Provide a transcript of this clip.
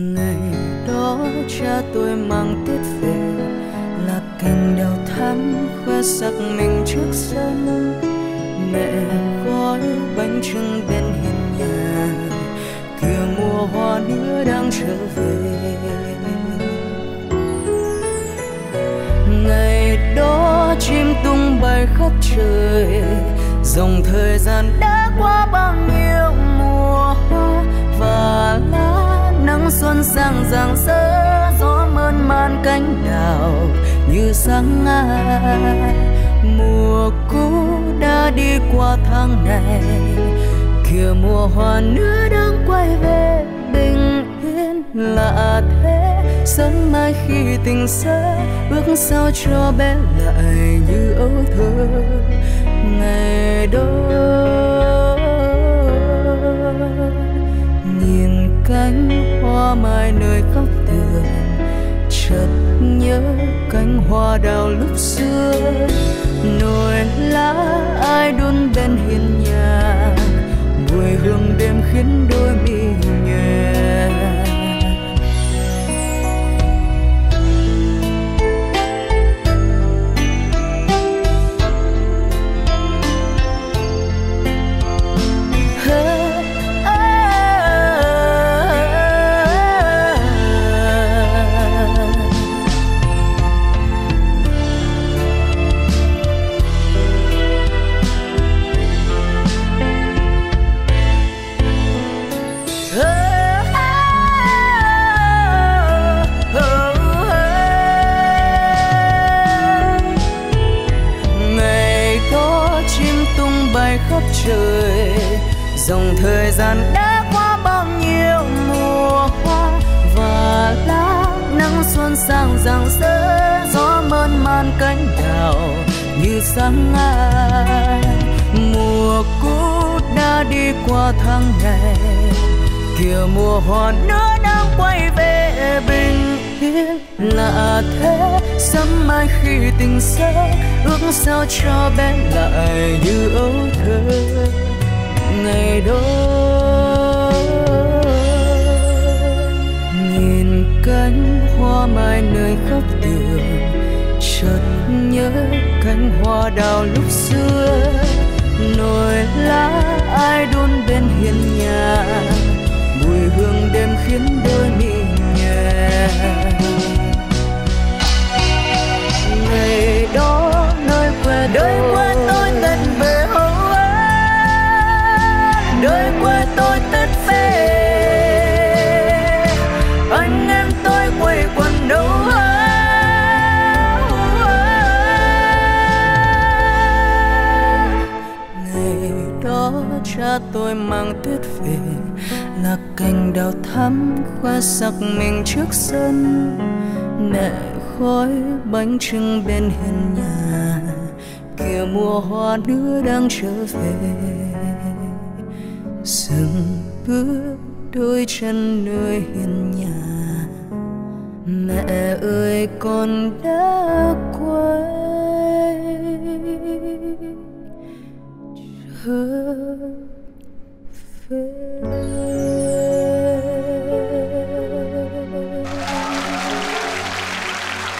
Ngày đó cha tôi mang tuyết về, lạc cảnh đào thắm khoe sắc mình trước sân. Mẹ gói bánh trưng bên hiên nhà kia mùa hoa nữa đang trở về. Ngày đó chim tung bay khắp trời dòng thời gian đã xuân sang rạng rỡ, gió mơn man cánh đào như sáng ai mùa cũ đã đi qua tháng này kìa mùa hoa nữa đang quay về. Bình yên lạ thế, sớm mai khi tình xa bước sao cho bé lại. Hoa mai nơi góc tường, chợt nhớ cánh hoa đào lúc xưa. Nồi lá ai đun bên hiên nhà, mùi hương đêm khiến đôi mi trời. Dòng thời gian đã qua bao nhiêu mùa hoa và lá nắng xuân sang rạng rỡ, gió mơn man cánh đào như sáng ai mùa cũ đã đi qua tháng ngày, kìa mùa hoa nữa đang quay về bình yên. Lạ thế sớm mai khi tình sớm ước sao cho bé lại như ấu thơ đó nhìn cánh hoa mai nơi góc tường, chợt nhớ cánh hoa đào lúc xưa. Nồi lá ai đun bên hiên nhà, mùi hương đêm khiến đôi mi nhẹ tôi mang tuyết về là cành đào thắm khoe sắc mình trước sân. Mẹ khói bánh trưng bên hiên nhà kia mùa hoa nữa đang trở về. Dừng bước đôi chân nơi hiên nhà, mẹ ơi con đã quay. Trở